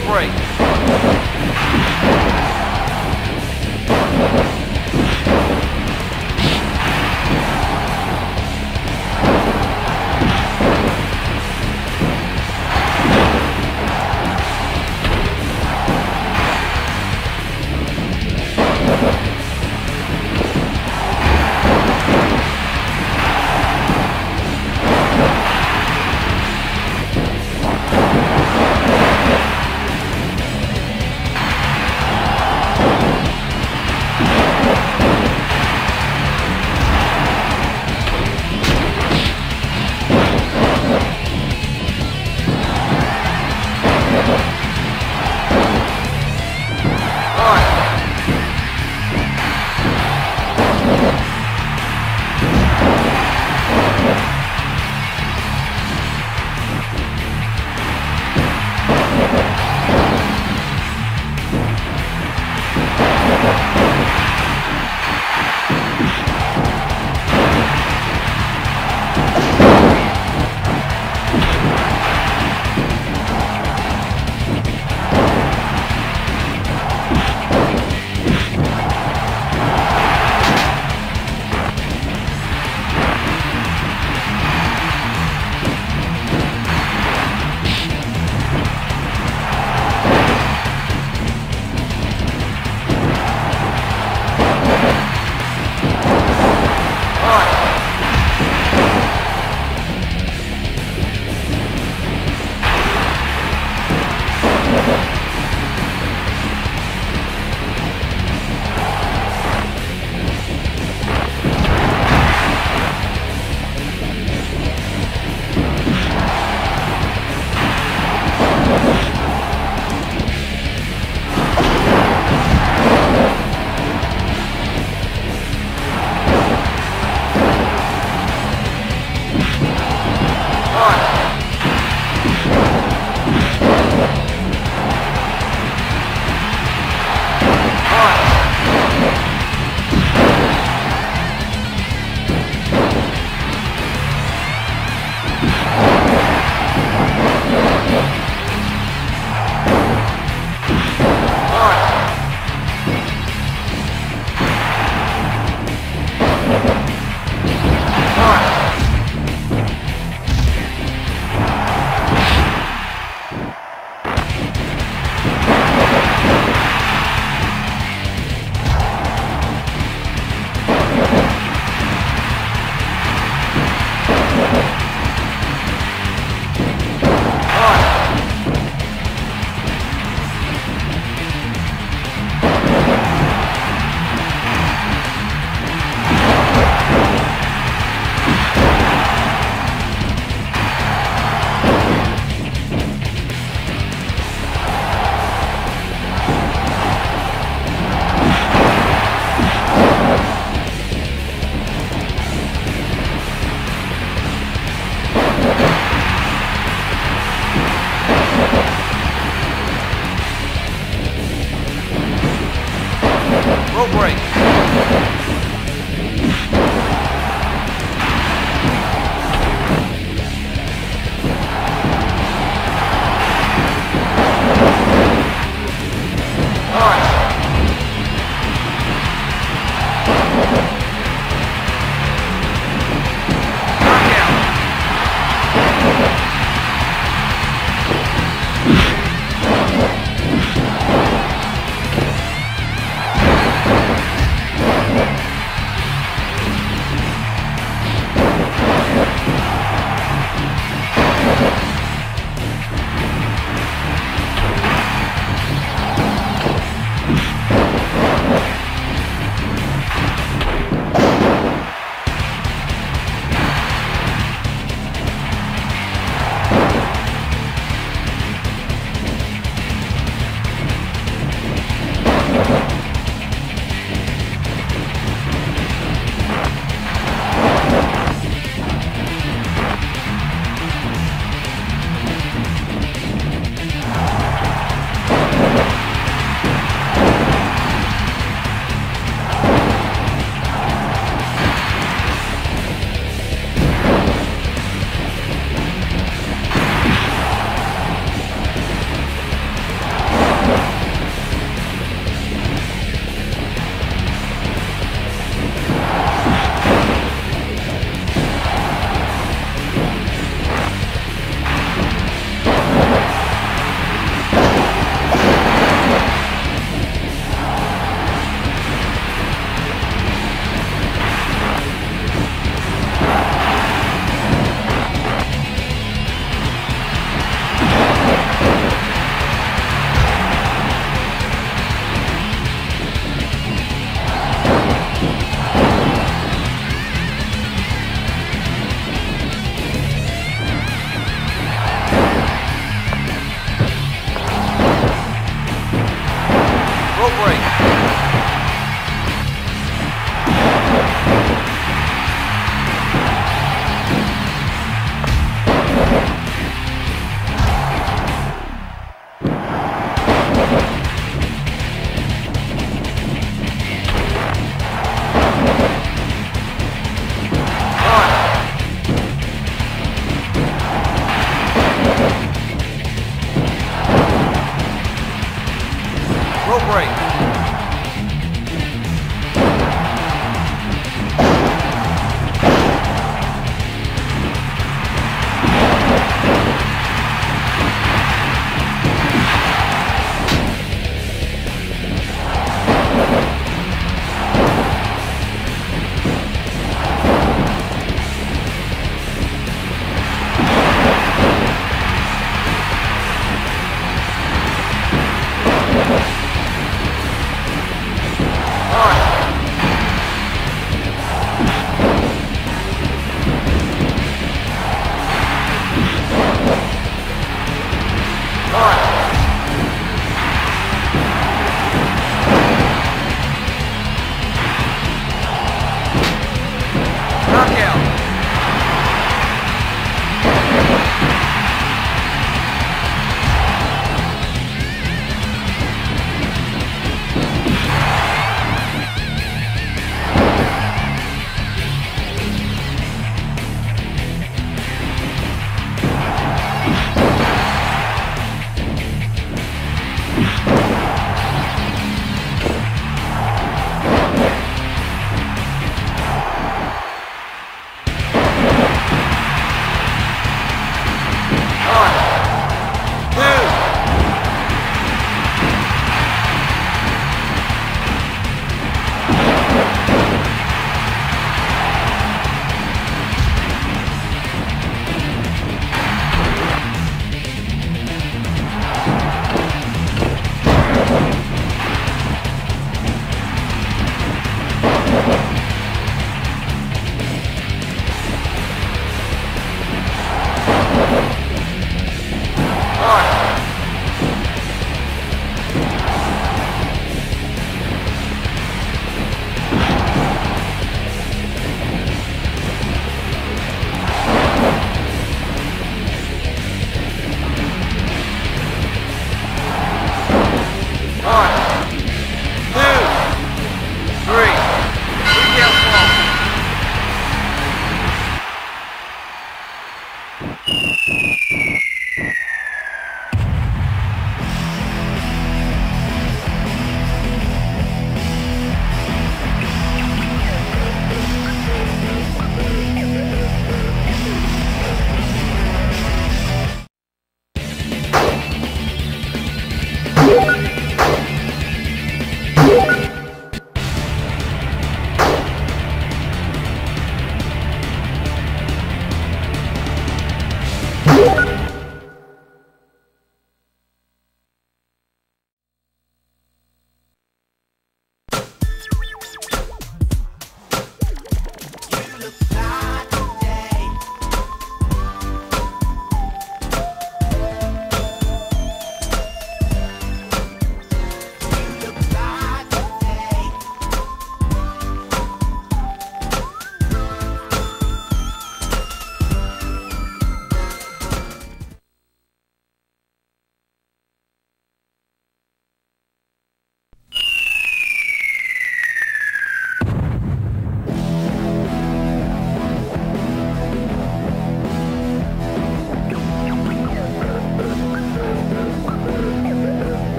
you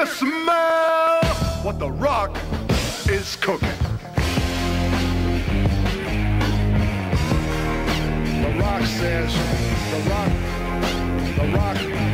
you smell what the rock is cooking. The rock says, the rock, the rock,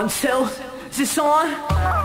One, two, is this on?